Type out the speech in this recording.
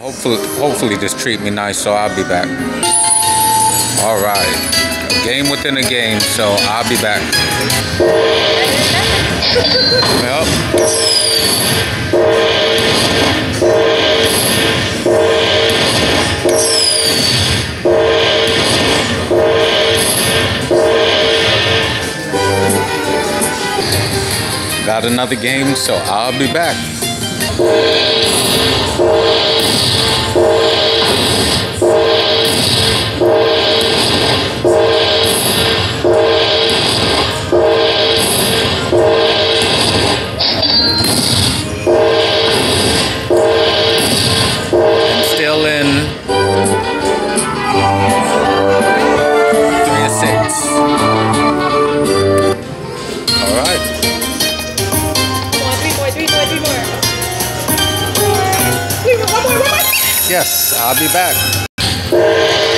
Hopefully, hopefully just treat me nice, so I'll be back. All right, game within a game, so I'll be back. Yep. Got another game, so I'll be back. Yes, I'll be back.